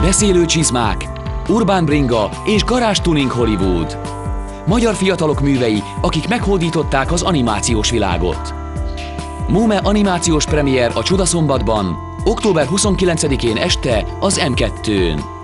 beszélő csizmák, Urban Bringa és Garázs Tuning Hollywood. Magyar fiatalok művei, akik meghódították az animációs világot. Mume animációs premier a Csudaszombatban, október 29-én este az M2-n.